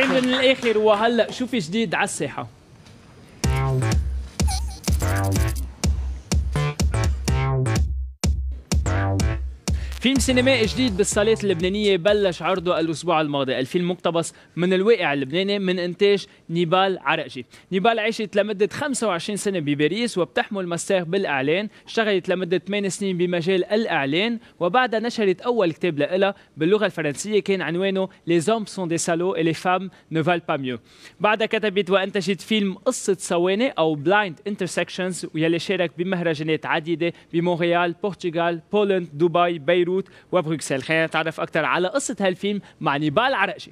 من الآخر وهلأ شو في جديد على الساحه فيلم سينمائي جديد بالصالات اللبنانية بلش عرضه الأسبوع الماضي. الفيلم مقتبس من الواقع اللبناني من إنتاج نيبال عرقجي. نيبال عاشت لمدة 25 سنة بباريس وبتحمل ماستر بالإعلان. اشتغلت لمدة 8 سنين بمجال الإعلان وبعدها نشرت أول كتاب لها باللغة الفرنسية كان عنوانه hommes sont des salauds et les femmes ne valent pas mieux بعدها كتبت وأنتجت فيلم قصة ثواني أو Blind Intersections ويلي شارك بمهرجانات عديدة بمونريال بورتغال بولند دبي بيروت. بيروت وبروكسل. خلينا نتعرف أكثر على قصة هالفيلم مع نيبال عرقجي.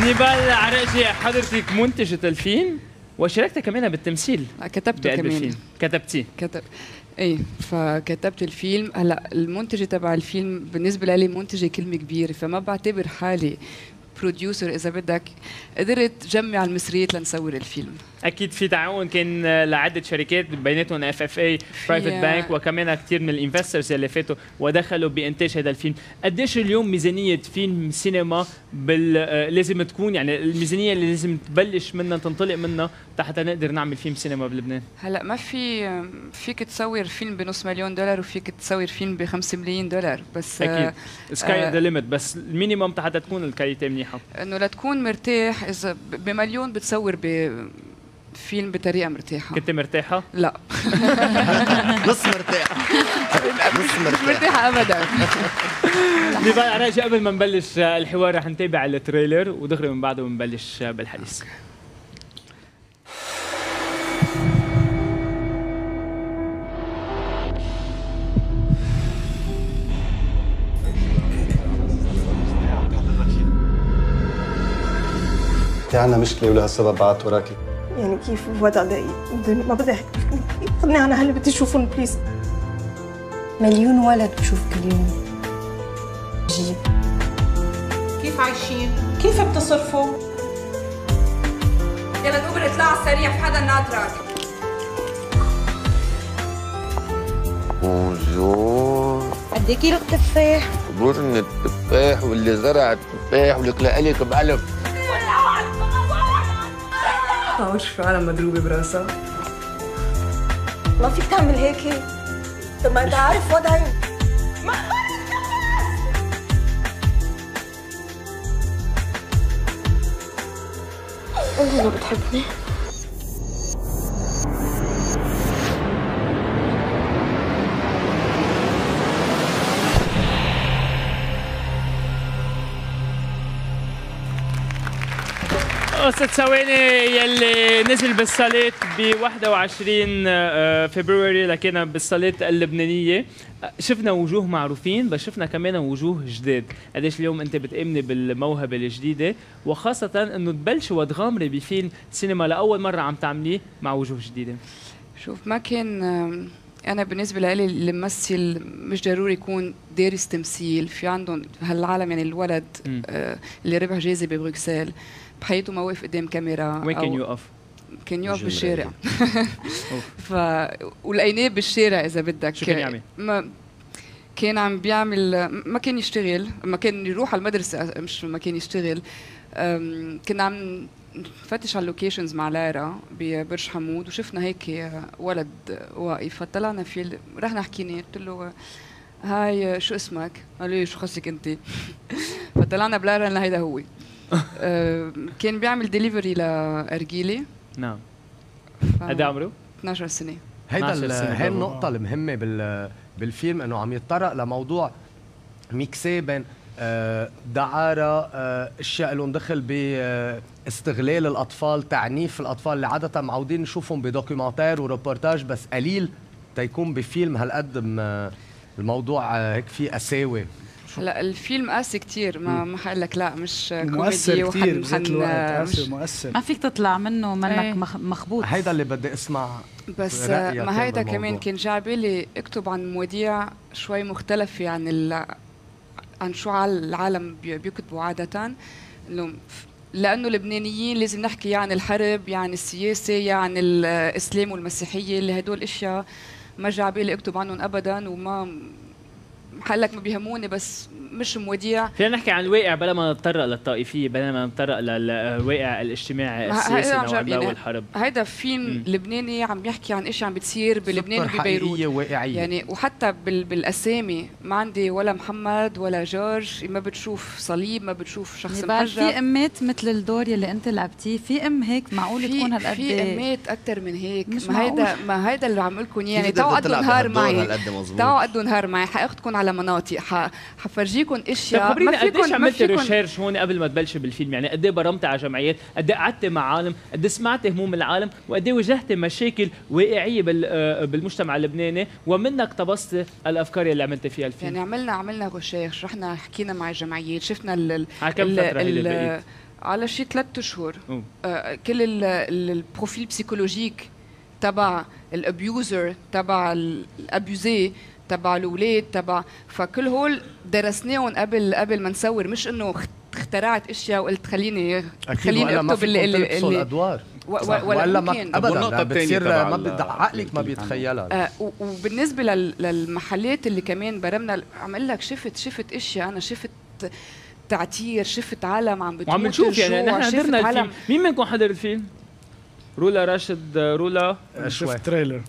نيبال عرقجي حضرتك منتجة الفيلم وشاركت كمان بالتمثيل. كتبته كمان. كتبتيه. كتب. إيه فكتبت الفيلم. هلأ المنتجه تبع الفيلم بالنسبة لي منتجه كلمة كبيرة فما بعتبر حالي producer إذا بدك. قدرت جمع المصريات لنصور الفيلم. أكيد في تعاون كان لعدة شركات بيناتهم FFA Private Bank وكمان كثير من ال investors اللي فاتوا ودخلوا بإنتاج هذا الفيلم. قديش اليوم ميزانية فيلم سينما بال... لازم تكون؟ يعني الميزانية اللي لازم تبلش منها تنطلق منها حتى نقدر نعمل فيلم سينما بلبنان. هلا ما في فيك تصور فيلم بنص مليون دولار وفيك تصور فيلم ب 5 مليون دولار بس أكيد. sky the limit بس ال minimum حتى تكون ال quality منيحه إنه لتكون مرتاح إذا بمليون بتصور ب فيلم بطريقة مرتاحة. كنت مرتاحة؟ لا. نص مرتاحه نص مرتاحه مرتاحة ابدا. نضال عراجي قبل ما نبلش الحوار رح نتابع التريلر ودغري من بعده بنبلش بالحديث. في عنا مشكلة ولهالسبب بعت وراكي. يعني كيف الوضع ده ما بدي احكي خلني عن أهلي بدي اشوفهم بليز مليون ولد بشوف كل يوم. جيب. كيف عايشين؟ كيف بتصرفوا؟ يلا اطلع على السريع في حدا ناطرك بونجور. قد إيه كيلو التفاح؟ برن التفاح واللي زرع التفاح واللي لك بألف وش فعلا مضروبه براسها ما فيك تعمل هيك طب ما انت عارف وضعي ما انت ما بتحبني قصة ثواني يلي نزل بالصالات ب 21 آه، فبراير لكن بالصالات اللبنانية. شفنا وجوه معروفين بس شفنا كمان وجوه جداد. قديش اليوم أنت بتآمني بالموهبة الجديدة وخاصة إنه تبلشي وتغامري بفيلم سينما لأول مرة عم تعمليه مع وجوه جديدة. شوف ما كان أنا بالنسبة لي الممثل مش ضروري يكون دارس تمثيل. في عندهم هالعالم يعني الولد آه اللي ربح جائزه ببروكسل. بحياته ما وقف قدام كاميرا وين كان يوقف؟ كان يوقف بالشارع ف ولقيناه بالشارع إذا بدك شو كان يعمل؟ ما كان عم بيعمل ما كان يشتغل ما كان يروح على المدرسة مش ما كان يشتغل كنا عم نفتش على ال locations مع لارا ببرج حمود وشفنا هيك ولد واقف فطلعنا فيه رحنا حكينا قلت له هاي شو اسمك؟ قال لي شو خصك أنت؟ فطلعنا بلارا هيدا هو كان بيعمل ديليفري لأرجيلي. نعم. قد إيه عمره؟ 12 سنة. هيدا هي النقطة المهمة بال بالفيلم إنه عم يتطرق لموضوع mixé بين آه، دعارة آه، أشياء لهم دخل باستغلال الأطفال تعنيف الأطفال اللي عادة معودين نشوفهم ب documentaire و reportage بس قليل تيكون بفيلم هالقد الموضوع هيك فيه قساوه لا الفيلم قاسي كثير ما ما حقول لك لا مش كوميدي كثير بذات الوقت قاسي مؤثر ما فيك تطلع منه منك إيه. مخبوط. هيدا اللي بدي أسمع بس ما هيدا كمان كان جاي بالي أكتب عن مواضيع شوي مختلفة عن عن شو العالم بيكتبوا عادة. إنه لأنه اللبنانيين لازم نحكي عن الحرب يعني السياسة يعني الإسلام والمسيحية اللي هدول أشياء ما جا بالي أكتب عنهم ابدا وما حقلك ما بيهموني بس مش مواضيع فينا نحكي عن الواقع بلا ما نتطرق للطائفية بلا ما نتطرق للواقع الاجتماعي السياسي نوعا ما والحرب. هيدا فيلم لبناني عم بيحكي عن شيء عم بتصير بلبنان وببيروت. واقعيه يعني وحتى بال بالأسامي ما عندي ولا محمد ولا جورج ما بتشوف صليب ما بتشوف شخص محجب في أمات مثل الدور يلي أنت لعبتيه في أم هيك معقول تكون هالقد في أمات أكثر من هيك. مش ما هيدا ما هيدا اللي عم لكم يعني تعوا قدوا نهار معي. تعوا قضوا نهار معي. حاخذكم على مناطق. حفرجيكم إشياء. ما فيكم قديش عملتي research هون قبل ما تبلشي بالفيلم؟ يعني قد إيه برمتي على جمعيات؟ قد إيه قعدتي مع عالم؟ قد إيه سمعتي هموم العالم؟ وقد إيه واجهتي مشاكل واقعية آه، بالمجتمع اللبناني؟ ومنك اقتبستي الأفكار اللي عملتي فيها الفيلم. يعني عملنا عملنا research رحنا حكينا مع الجمعيات شفنا ال على كم فترة على شي ثلاث أشهر. آه كل ال profil psychologique تبع ال abuser تبع ال abusee تبع الاولاد تبع فكل هول درسناهم قبل قبل ما نصور. مش إنه اخترعت أشياء وقلت خليني خليني أكتب اللي اللي, اللي الأدوار. ولا ما ابدا بتصير ما عقلك ما بيتخيلها. آه وبالنسبة للمحلات اللي كمان برمنا عم أقول لك شفت شفت أشياء. أنا شفت تعتير شفت عالم عم بتموت وعم نشوف يعني نحن حضرنا الفيلم مين منكم حضر الفيلم؟ رولا راشد رولا. شفت تريلر.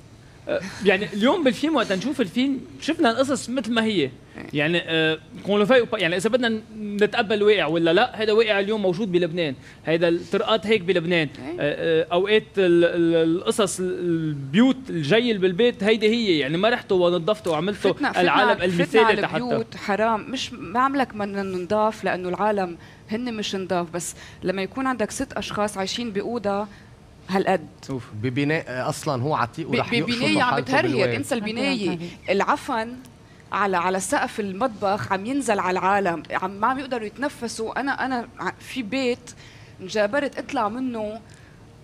يعني اليوم بالفيلم وقت نشوف الفيلم شفنا القصص مثل ما هي. يعني كون آه يعني إذا بدنا نتقبل واقع ولا لا هذا واقع اليوم موجود بلبنان. هذا الطرقات هيك بلبنان. آه, آه، أوقات القصص البيوت الجيل بالبيت هيدي هي. يعني ما رحتوا ونظفتوا وعملتوا العالم المثالي تحت البيوت حرام. مش ما عملك بدنا ننضاف لأنه العالم هن مش نضاف. بس لما يكون عندك ست أشخاص عايشين بأوضة هالقد. ببناء أصلا هو عتيق ورح ببناية عم بتهريك انسى البناية. العفن على على سقف المطبخ عم ينزل على العالم. عم ما عم يقدروا يتنفسوا. أنا أنا في بيت انجبرت اطلع منه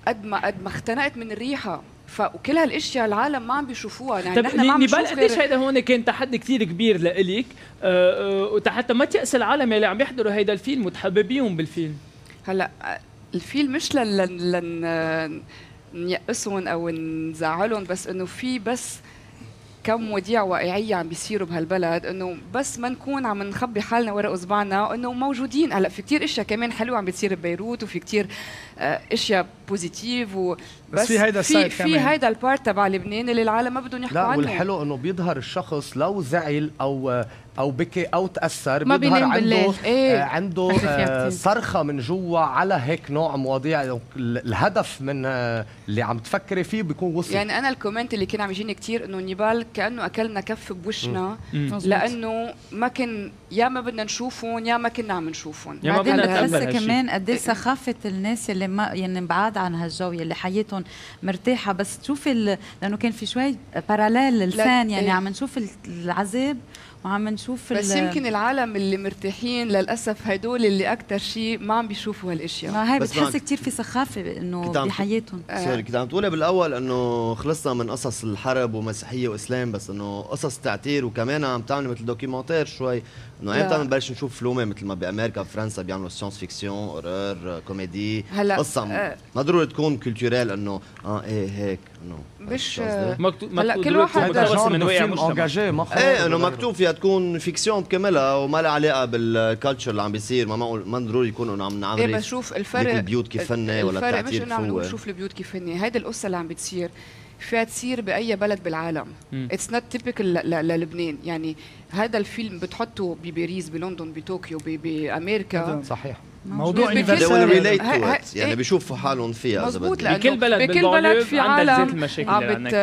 قد ما قد ما اختنقت من الريحة. فكل هالأشياء العالم ما عم بيشوفوها. يعني نحن ما عم نشوف قديش هيدا هون كان تحدي كثير كبير لإلك. أه أه حتى ما تيأس العالم اللي عم يحضروا هيدا الفيلم وتحببيهم بالفيلم. هلأ الفيلم مش لن لن نيأسهم أو نزعلهم بس إنه في بس كم مواضيع واقعيه عم بيصيروا بهالبلد إنه بس ما نكون عم نخبي حالنا ورا أصبعنا إنه موجودين. هلأ في كتير إشياء كمان حلوة عم بتصير ببيروت وفي كتير آه، إشياء positive و بس, بس في هيدا في, في هيدا ال part تبع لبنان اللي العالم ما بدهم يحكوا عنه. لا والحلو إنه بيظهر الشخص لو زعل أو أو بكي أو تأثر ما بيظهر عنده إيه؟ آه عنده آه صرخة من جوا على هيك نوع مواضيع. الهدف من آه اللي عم تفكري فيه بيكون وصل. يعني أنا ال comment اللي كان عم يجيني كثير إنه نيبال كأنه أكلنا كف بوشنا. لأنه ما كان يا ما بدنا نشوفهم يا ما كنا عم نشوفهم. يا ما بدنا بس كمان قد إيه سخافة الناس اللي ما يعني بعاد عن هالجو اللي حياتهم مرتاحة. بس تشوفي لأنه كان في شوي parallèle لسان يعني إيه. عم نشوف العذاب. وعم نشوف بس يمكن العالم اللي مرتاحين للأسف هدول اللي أكثر شيء ما عم بيشوفوا هالأشياء. ما هي بتحس كثير في سخافه إنه بحياتهم. آه. sorry كنت عم تقولي بالأول إنه خلصنا من قصص الحرب ومسيحية وإسلام بس إنه قصص تعتير وكمان عم تعملي مثل documentaire شوي إنه إمتى بنبلش نشوف فلومة مثل ما بأمريكا وفرنسا بيعملوا science-fiction horreur comédie هلا قصة آه. ما ضروري تكون cultural إنه آه إيه هيك. مش مكتوب هلا كل واحد من وقع engagé إيه إنه مكتوب فيها تكون fiction بكاملها وما لها علاقة بال culture اللي عم بيصير. ما ما ضروري يكون انه عم نعمل إيه بشوف الفرق البيوت كيف فني ولا الفرق مش إنه عم نشوف البيوت كيف فني. هيدي القصة اللي عم بتصير. فيها تصير بأي بلد بالعالم. it's not typical للبنان. يعني هذا الفيلم بتحطه بباريس بلندن بطوكيو بأمريكا. صحيح. موضوع relate يعني بيشوفوا حالهم فيها مزبوط بكل بلد بكل بلد في عالم عم بت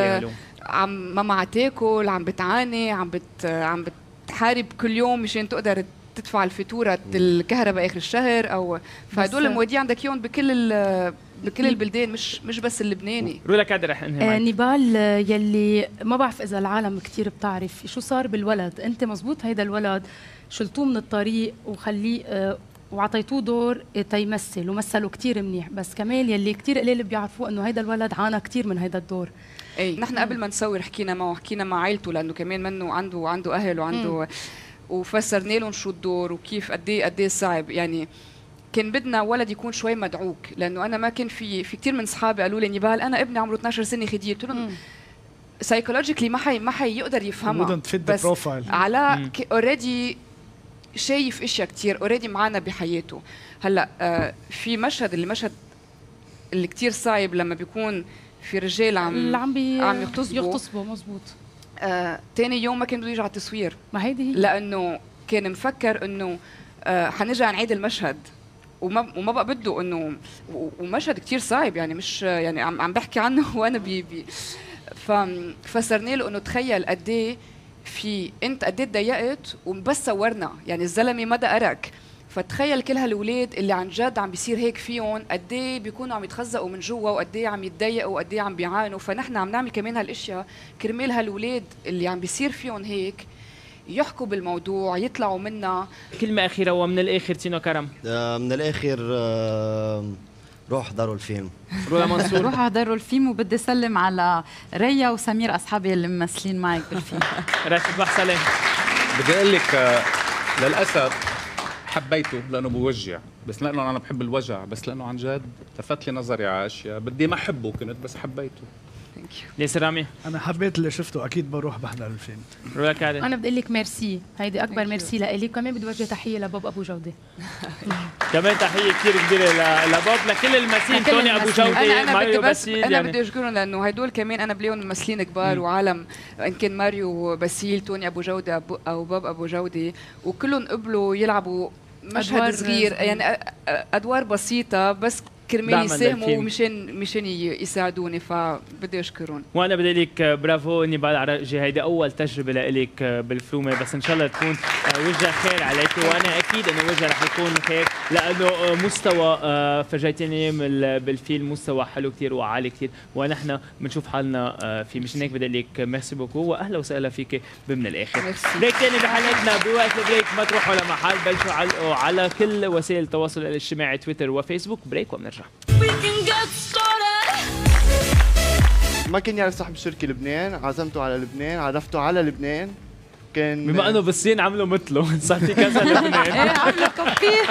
عم ما عم تاكل عم بتعاني عم بت عم بتحارب كل يوم مشان تقدر تدفع الفاتورة الكهرباء آخر الشهر أو فهدول المواضيع عندك اياهم بكل بكل البلدان مش مش بس اللبناني. رولا كادر رح انهي آه نيبال يلي ما بعرف إذا العالم كثير بتعرف شو صار بالولد. أنت مزبوط هيدا الولد شلتوه من الطريق وخليه آه وعطيتوه دور تيمثل ومثله كثير منيح. بس كمان يلي كثير قليل بيعرفوه إنه هيدا الولد عانى كثير من هيدا الدور. اي نحن قبل ما نصور حكينا معه حكينا مع عائلته لأنه كمان منه عنده عنده أهل وعنده وفسرنا لهم شو الدور وكيف قد إيه قد إيه صعب. يعني كان بدنا ولد يكون شوي مدعوك لأنه أنا ما كان في في كثير من اصحابي قالوا لي نبال أنا ابني عمره 12 سنة خديه قلت لهم psychologically ما حي ما حيقدر يفهمها. بس علاء already شايف إشياء كثير already معنا بحياته. هلأ آه في مشهد اللي مشهد اللي كثير صعب لما بيكون في رجال عم اللي عم بي عم يغتصبوا. يغتصبوا مزبوط. آه تاني يوم ما كان بده يجي على التصوير. ما هيدي هي. لأنه كان مفكر إنه آه حنرجع نعيد المشهد. وما وما بقى بده إنه ومشهد كتير صعب يعني مش يعني عم عم بحكي عنه وأنا بي, بي. ففسرنا له إنه تخيل قد إيه في أنت قد إيه تضايقت وبس صورنا. يعني الزلمة ما دقرك فتخيل كل هالولاد اللي عن جد عم بيصير هيك فيهم قد إيه بيكونوا عم يتخزقوا من جوا وقد إيه عم يتضايقوا وقد إيه عم بيعانوا. فنحن عم نعمل كمان هالأشياء كرمال هالولاد اللي عم بيصير فيهم هيك يحكوا بالموضوع يطلعوا منا. كلمة أخيرة ومن الآخر تينو كرم. آه من الآخر آه روح احضروا الفيلم. رولا منصور. روح احضروا الفيلم وبدي اسلم على ريا وسمير أصحابي اللي ممثلين معك بالفيلم. راشد بحسلام بدي أقول لك آه، للأسف حبيته لأنه بوجع. بس لأنه أنا بحب الوجع. بس لأنه عن جد لفت لي نظري على أشياء بدي ما أحبه كنت بس حبيته. ليس رامي؟ أنا حبيت اللي شفته. أكيد بروح بحضر الفيلم. رولا كاري. أنا بدي أقول لك ميرسي. هيدي أكبر ميرسي لإلي. كمان بدي اوجه تحية لبوب أبو جودة. كمان تحية كثير كبيرة لبوب لكل الممثلين توني أبو جودة أنا أنا ماريو بدي بس أنا يعني. بدي أشكرهم لأنه هدول كمان أنا بلاقيهم ممثلين كبار وعالم. ان كان ماريو باسيل توني أبو جودة أو بوب أبو جودة وكلهم قبلوا يلعبوا مشهد صغير يعني أدوار بسيطة بس كرمال يساهموا مشان مشان يساعدوني فبدي أشكرهم. وأنا بدي لك برافو نبال عرقجي هيدي أول تجربة لك بالفلومه بس إن شاء الله تكون وجه خير عليك وأنا أكيد إنه وجه رح يكون خير لأنه مستوى آه، فرجيتني بالفيلم مستوى حلو كثير وعالي كثير ونحن بنشوف حالنا آه، فيه مشان هيك بدي لك merci beaucoup وأهلا وسهلا فيك بمن الآخر. break ثاني بحلقتنا. بوقت ال break ما تروحوا لمحل بلشوا علقوا على كل وسائل التواصل الاجتماعي تويتر وفيسبوك. break وبنرجع. ما كان يعرف صاحب الشركة لبنان عزمته على لبنان عرفته على لبنان. كان بما إنه بالصين عملوا مثله صار في كذا لبنان. إيه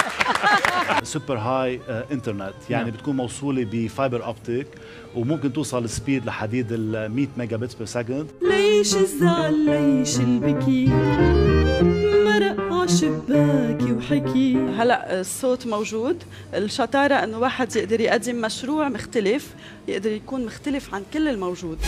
super high internet يعني بتكون موصولة ب fiber optic وممكن توصل speed لحديد ال 100 mega bits per second ليش الزعل ليش البكي مرق عشباكي وحكي هلا الصوت موجود. الشطارة إنه واحد يقدر يقدم مشروع مختلف يقدر يكون مختلف عن كل الموجود.